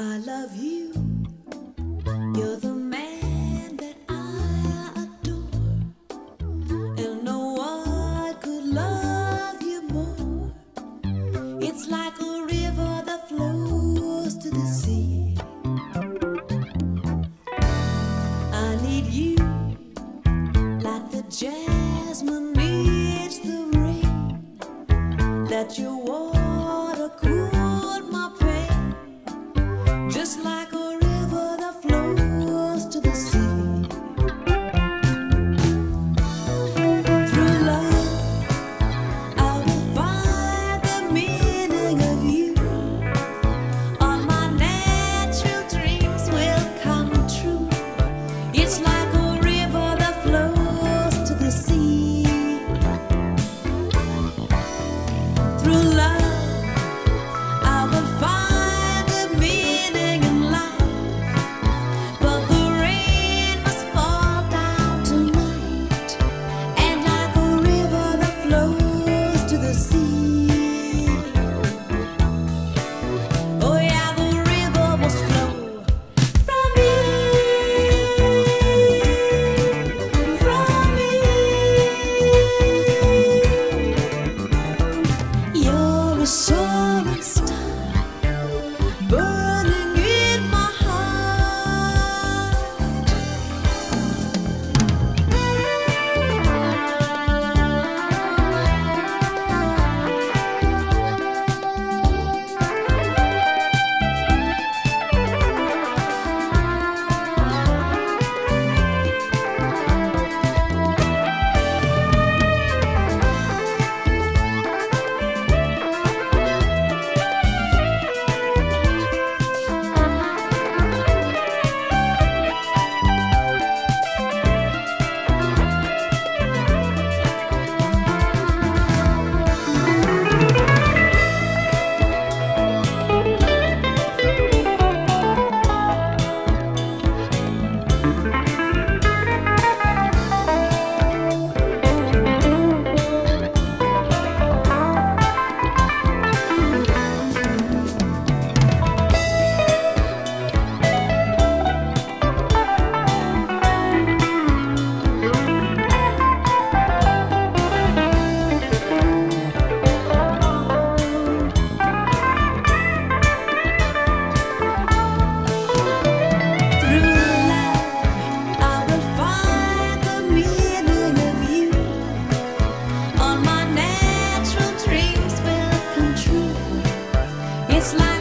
I love you. You're the man that I adore. And no one could love you more. It's like a river that flows to the sea. I need you like the jasmine so It's like